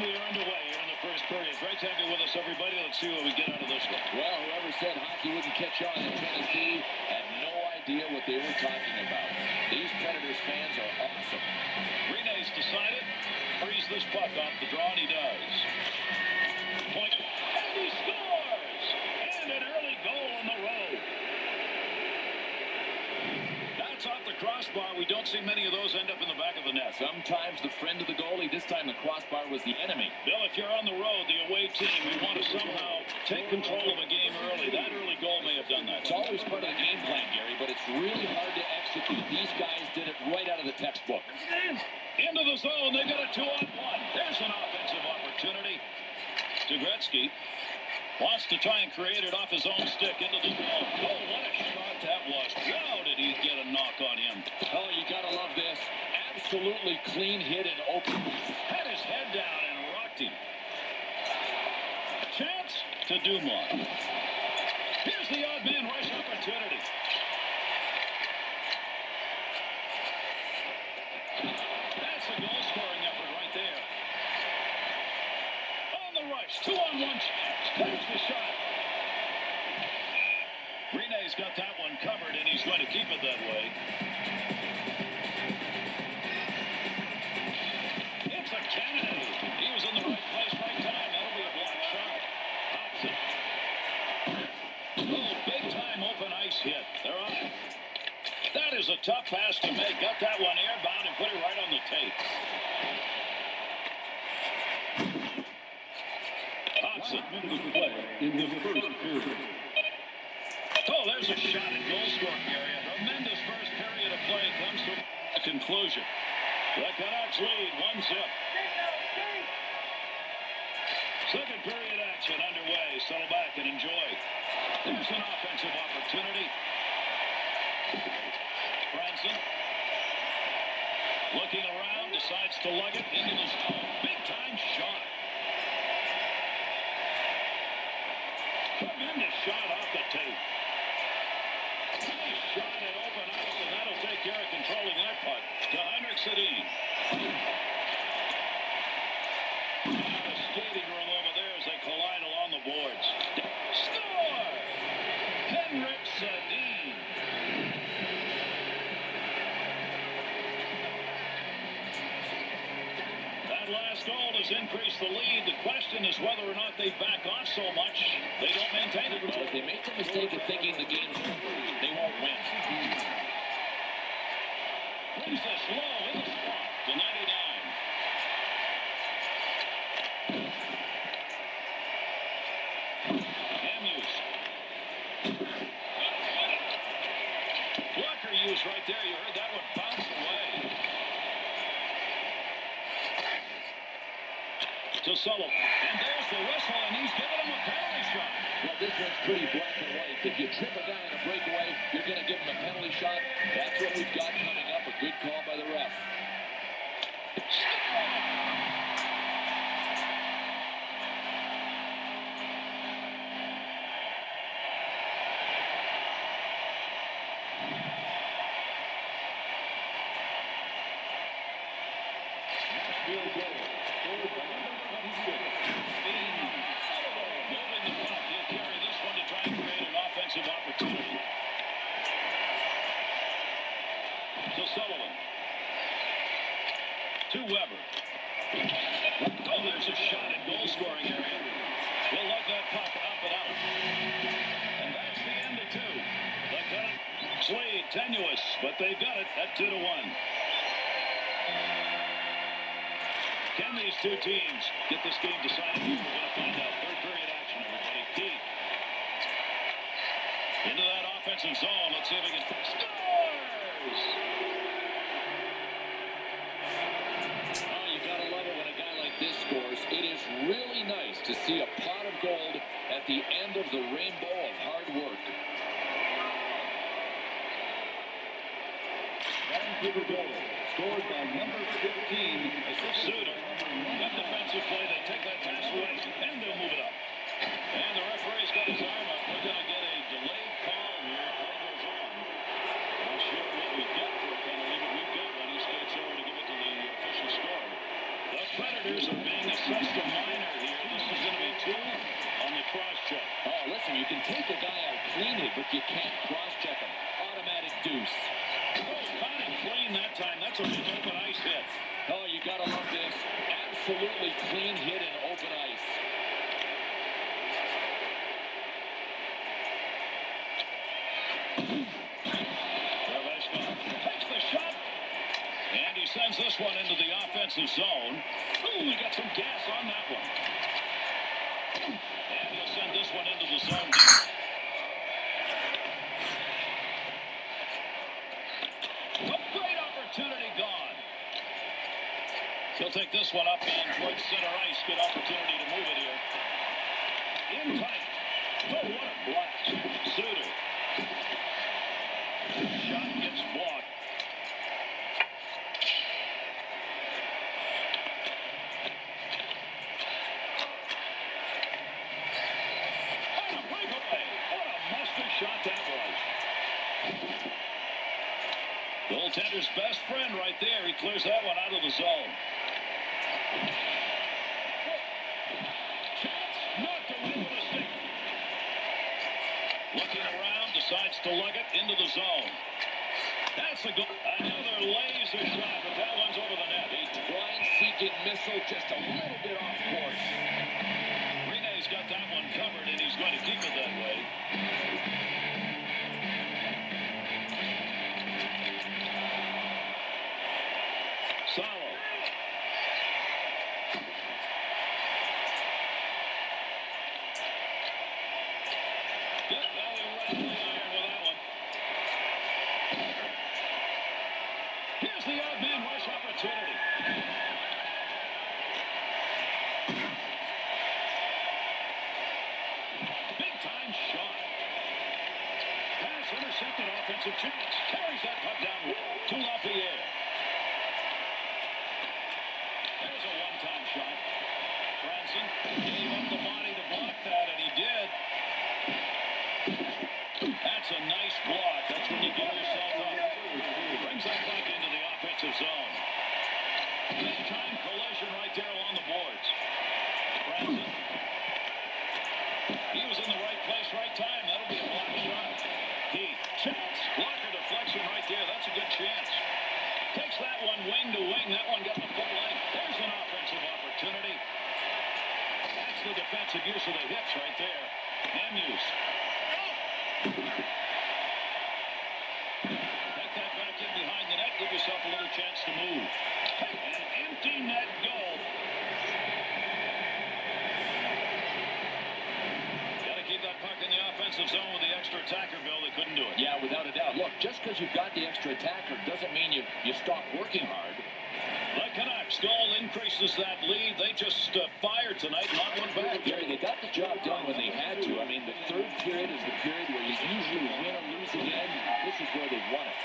we are underway here in the first period. Great to have you with us, everybody. Let's see what we get out of this one. Well, whoever said hockey wouldn't catch on in Tennessee had no idea what they were talking about. These Predators fans are awesome. Rene's decided. Frees this puck off the draw, and he does. Point. And he scores! And an early goal on the road. That's off the crossbar. We don't see many of those end up in the back of the net. Sometimes the friend of the goalie, this time the crossbar was the enemy. Bill, if you're on the road, the away team, we want to somehow take control of a game early. That early goal may have done that. It's always part of the game plan, Gary, but it's really hard to execute. These guys did it right out of the textbook. Into the zone. They got a two-on-one. There's an offensive opportunity. Gretzky wants to try and create it off his own stick into the zone. Oh, what a shot that was. How did he get a knock on him? Oh, you gotta love this. Absolutely clean hit and open. Had his head down and rocked him. Chance to Dumont. Here's the odd man rush opportunity. That's a goal scoring effort right there. On the rush, two on one. There's the shot. Rinne's got that one covered, and he's going to keep it that way. Hobson. in the first period. Oh, there's a shot at goal scoring area. Tremendous first period of play comes to a conclusion. The Canucks lead one zip. Second period action underway. Settle back and enjoy. There's an offensive opportunity. Franson looking around, decides to lug it into the zone. Big time shot. Tremendous shot off the tape. Nice shot at open ice, and that'll take care of controlling that puck The skating room over there as they collide along the boards. Score! Henrik Sedin. That last goal has increased the lead. The question is whether or not they back off so much they don't maintain it. If they make the mistake of thinking the game's they won't win. Brings low in the spot to 99. Amuse. Blocker use right there. You heard that one bounce away. To Sullivan. And there's the whistle, and he's giving him a penalty shot. Well, this one's pretty black and white. If you trip a guy in a breakaway, you're going to give him a penalty shot. That's what we've got coming up. Good call by the ref. Field goal. Scored by number 26. Moving the puck. He'll carry this one to try and create an offensive opportunity. To Sullivan. To Weber. Oh, there's a shot in goal scoring area. He'll lug that puck up and out. And that's the end of two. The Canucks lead tenuous, but they've got it at two to one. Can these two teams get this game decided? We're going to find out. Third period action, everybody. Keith. Into that offensive zone. Let's see if he can. Scores! scores, it is really nice to see a pot of gold at the end of the rainbow of hard work. Vancouver goal. Scored by number 15. assisted Suter. That defensive play, they take that pass away, and they'll move it up. And the referee's got his arm up. We're going to get a delayed call here. Play goes on. Not sure what we get for a penalty, but we've got one. He skates over to give it to the official score. The Predators are being assessed a minor here. This is going to be two on the cross check. Oh, listen, you can take a guy out cleanly, but you can't cross-check him. Automatic deuce. Caught it clean that time. That's a big open ice hit. Oh, you gotta love this. Absolutely clean hit in open ice. Takes the shot. And he sends this one into the offensive zone. Ooh, we got some gas on that one. And he'll send this one into the zone. A great opportunity gone. He'll take this one up and towards center ice. Good opportunity to move it here. In tight. Oh, what a blast. Suter. Shot gets blocked. On a breakaway. What a muster shot that was. Goaltender's best friend right there. He clears that one out of the zone. Looking around, decides to lug it into the zone. That's a goal. Another laser shot, but that one's over the net. A blind-seeking missile just a little bit off course. Offensive chance. Carries that puck down to Lafayette. There's a one-time shot. Franson gave up the body to block that, and he did. That's a nice block. That's when you give yourself up. Brings that puck into the offensive zone. Big time collision right there along the boards. Franson. He was in the right place, right time. That'll be a block shot. He chance. Blocker deflection right there. That's a good chance. Takes that one wing to wing. That one got the full length. There's an offensive opportunity. That's the defensive use of the hips right there. Amuse. Take that back in behind the net. Give yourself a little chance to move. An empty net goal. Got to keep that puck in the offensive zone with the extra attacker, Bill. Couldn't do it. Yeah, without a doubt. Look, just because you've got the extra attacker doesn't mean you, you stop working hard. The Canucks goal increases that lead. They just uh, fired tonight, not one back. Gary, they got the job done when they had to. I mean, the third period is the period where you usually win or lose again. This is where they won it.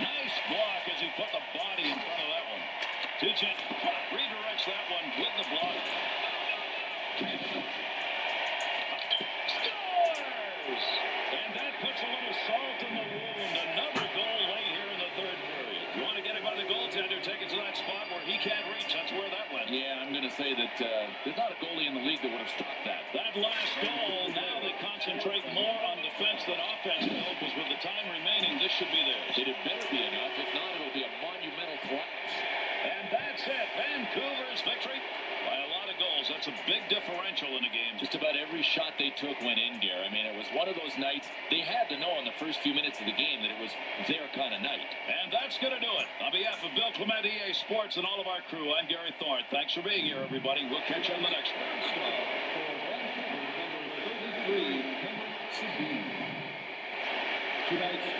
Nice block as he put the body in front of that one. Tuchin redirects that one with the block. Scores! And that puts a little salt in the wound. Another goal late here in the third period. You want to get it by the goaltender, take it to that spot where he can't reach. That's where that went. Yeah, I'm going to say that uh, there's not a goalie in the league that would have stopped that. That last goal, now they concentrate more on defense than offense, because with the time remaining, this should be theirs. It had better be enough. If not, it'll be a monumental collapse. And that's it. Vancouver's victory by a lot of goals. That's a big differential in the game. Just about every shot they took went in, Gary. I mean, it was one of those nights they had to know in the first few minutes of the game that it was their kind of night. And that's going to do it. On behalf of Bill Clement, EA Sports, and all of our crew, I'm Gary Thorne. Thanks for being here, everybody. We'll catch you on the next one. Star for Vancouver, number 33, Henrik Sedin. Tonight's